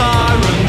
siren.